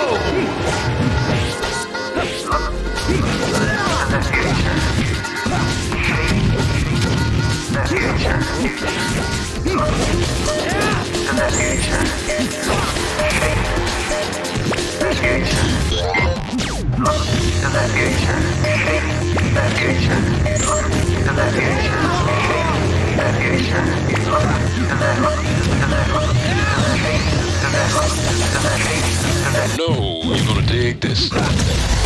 No, dig this.